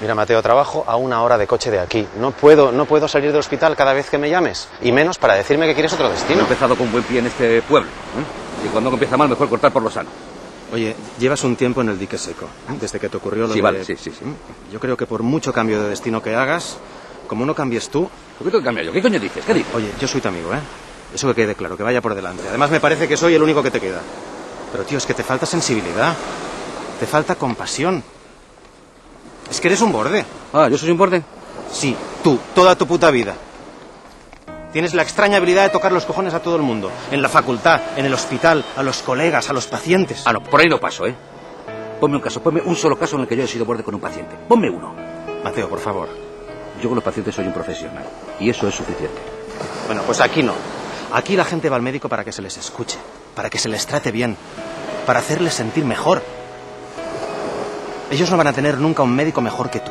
Mira, Mateo, trabajo a una hora de coche de aquí. No puedo, no puedo salir del hospital cada vez que me llames. Y menos para decirme que quieres otro He destino. empezado con buen pie en este pueblo. ¿eh? Y cuando empieza mal, mejor cortar por lo sano. Oye, llevas un tiempo en el dique seco, desde que te ocurrió lo Sí, de... vale, sí, sí, sí. Yo creo que por mucho cambio de destino que hagas, como no cambies tú... ¿Por qué tengo que cambiar yo? ¿Qué coño dices? ¿Qué dices? Oye, yo soy tu amigo, ¿eh? Eso que quede claro, que vaya por delante. Además, me parece que soy el único que te queda. Pero, tío, es que te falta sensibilidad. Te falta compasión. Que eres un borde. Ah, ¿yo soy un borde? Sí, tú, toda tu puta vida. Tienes la extraña habilidad de tocar los cojones a todo el mundo. En la facultad, en el hospital, a los colegas, a los pacientes. Ah, no, por ahí no paso, ¿eh? Ponme un caso, ponme un solo caso en el que yo he sido borde con un paciente. Ponme uno. Mateo, por favor. Yo con los pacientes soy un profesional. Y eso es suficiente. Bueno, pues aquí no. Aquí la gente va al médico para que se les escuche, para que se les trate bien, para hacerles sentir mejor. Ellos no van a tener nunca un médico mejor que tú.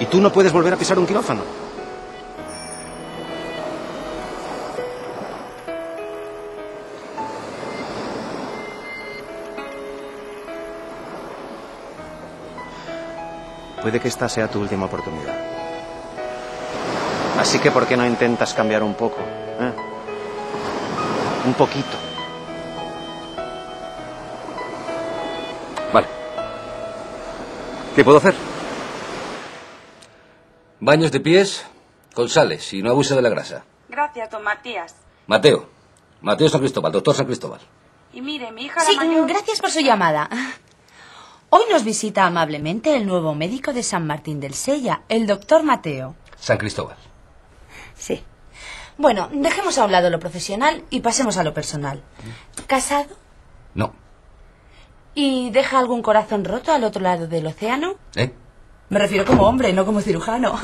Y tú no puedes volver a pisar un quirófano. Puede que esta sea tu última oportunidad. Así que, ¿por qué no intentas cambiar un poco? eh? Un poquito. Vale. ¿Qué puedo hacer? Baños de pies con sales y no abuse de la grasa. Gracias, don Matías. Mateo. Mateo San Cristóbal, doctor San Cristóbal. Y mire, mi hija Sí, la mayor... gracias por su llamada. Hoy nos visita amablemente el nuevo médico de San Martín del Sella, el doctor Mateo. San Cristóbal. Sí. Bueno, dejemos a un lado lo profesional y pasemos a lo personal. ¿Casado? No. ¿Y deja algún corazón roto al otro lado del océano? ¿Eh? Me refiero como hombre, no como cirujano.